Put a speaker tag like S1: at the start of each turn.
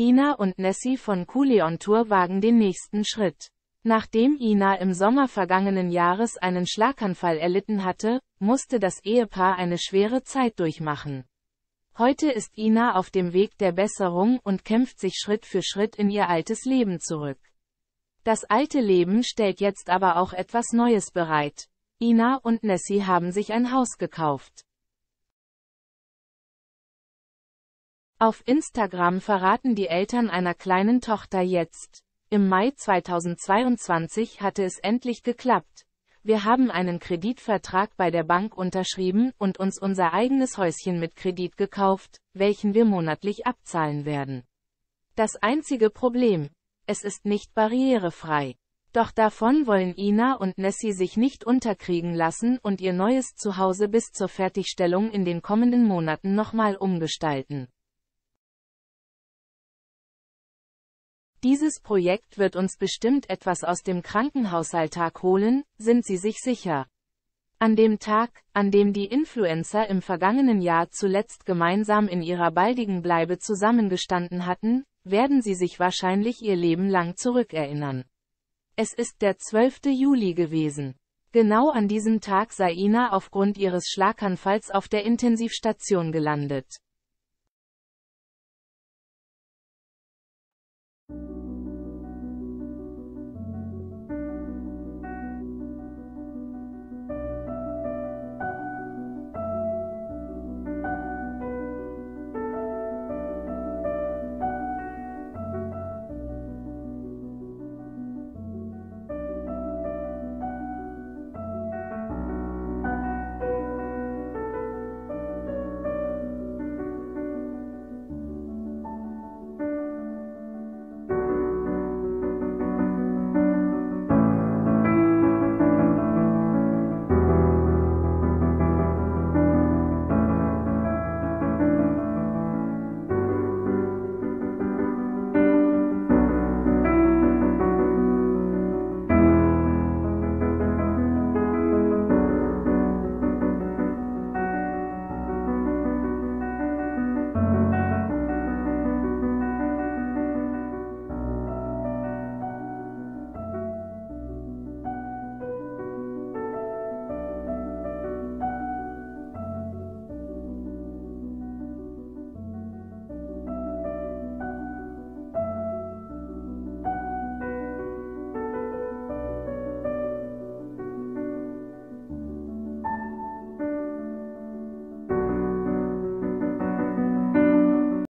S1: Ina und Nessie von Cooley Tour wagen den nächsten Schritt. Nachdem Ina im Sommer vergangenen Jahres einen Schlaganfall erlitten hatte, musste das Ehepaar eine schwere Zeit durchmachen. Heute ist Ina auf dem Weg der Besserung und kämpft sich Schritt für Schritt in ihr altes Leben zurück. Das alte Leben stellt jetzt aber auch etwas Neues bereit. Ina und Nessie haben sich ein Haus gekauft. Auf Instagram verraten die Eltern einer kleinen Tochter jetzt. Im Mai 2022 hatte es endlich geklappt. Wir haben einen Kreditvertrag bei der Bank unterschrieben und uns unser eigenes Häuschen mit Kredit gekauft, welchen wir monatlich abzahlen werden. Das einzige Problem, es ist nicht barrierefrei. Doch davon wollen Ina und Nessie sich nicht unterkriegen lassen und ihr neues Zuhause bis zur Fertigstellung in den kommenden Monaten nochmal umgestalten. Dieses Projekt wird uns bestimmt etwas aus dem Krankenhausalltag holen, sind Sie sich sicher. An dem Tag, an dem die Influencer im vergangenen Jahr zuletzt gemeinsam in ihrer baldigen Bleibe zusammengestanden hatten, werden sie sich wahrscheinlich ihr Leben lang zurückerinnern. Es ist der 12. Juli gewesen. Genau an diesem Tag sei Ina aufgrund ihres Schlaganfalls auf der Intensivstation gelandet.